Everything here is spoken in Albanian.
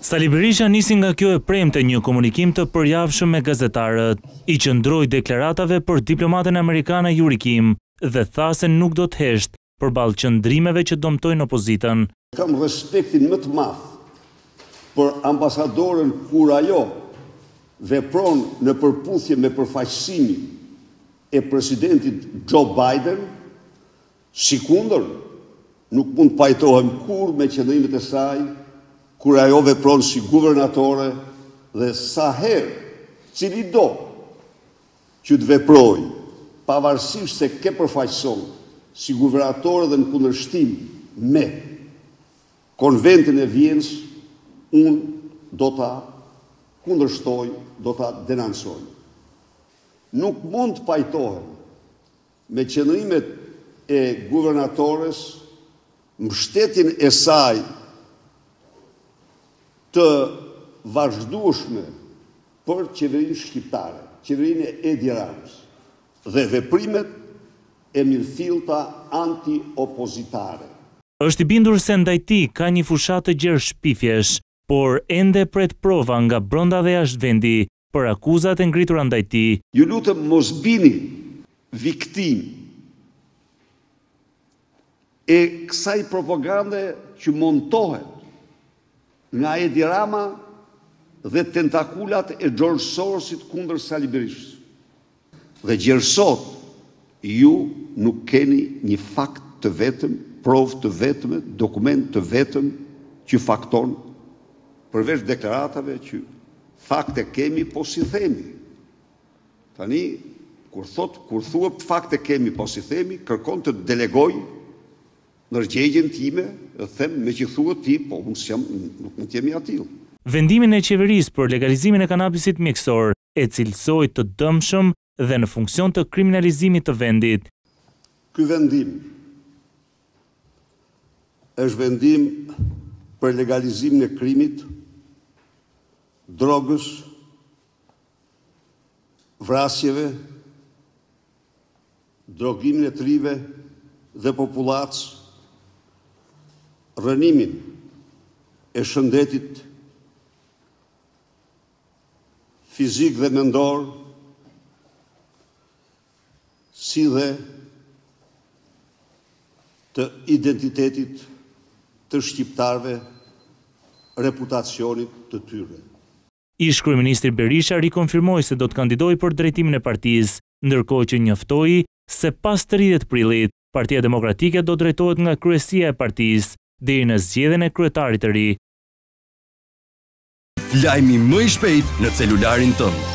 Sali Berisha nisi nga kjo e premte një komunikim të përjavshëm me gazetarët, i qëndroi deklaratave për diplomaten amerikane Yuri Kim dhe tha se nuk do të heshtë përballë qëndrimeve që dëmtojnë opozitën. Kam respektin më të madh për ambasadoren kur ajo vepron në përputhje me përfaqësimin e Presidentit Joe Biden Sikundër, nuk mund të pajtohem kurrë me qëndrimet e saj kur ajo vepron si guvernatore dhe sa herë cilido që të veprojë, pavarësisht se kë përfaqëson si guvernatore dhe në kundërshtim me Konventën e Vjenës, unë do ta kundërshtoj, do ta denancoj. Nuk mund të pajtohem. me qëndrimet e guvernatores, mbështetjen e saj të vazhdueshme për qeverinë shqiptare, qeverinë e Edi Ramës dhe veprimet e mirëfillta anti-opozitare. Është i bindur se ndaj tij ka një fushatë të gjerë shpifjesh. por ende pret prova nga brenda dhe jashtë vendi për akuzat e ngritura ndaj tij. Ju lutem mos bini viktimë e kësaj propagande që montohet nga Edi Rama dhe tentakulat e Xhorxh Sorosit kundër Sali Berishës. Dhe gjer sot ju nuk keni një fakt të vetëm, provë të vetme, dokument të vetëm që fakton përveç deklaratave që fakte kemi po s'i themi. Tani kur thot kur thua fakte kemi po s'i themi kërkon të delegoj ndërgjegjen time dhe them meqë thua ti po unë s'jam nuk mund të jem i atillë. Vendimin e qeverisë për legalizimin e kanabisit mjekësor e cilësoi të dëmshëm dhe në funksion të kriminalizimit të vendit. Ky vendim është vendim për legalizimin e krimit, drogës, vrasjeve, drogimin e të rinjve dhe popullatës, rrënimin e shëndetit fizik dhe mendor, si dhe të identitetit të shqiptarëve, reputacionit të tyre. Ish-kryeministri Berisha rikonfirmoi se do të kandidojë për drejtimin e partisë, ndërkohë që njoftoi se pas tridhjetë prillit, Partia Demokratike do drejtohet nga kryesia e partisë, deri në zgjedhjen e kryetarit të ri. Lajmi më i shpejtë në celularin tënd.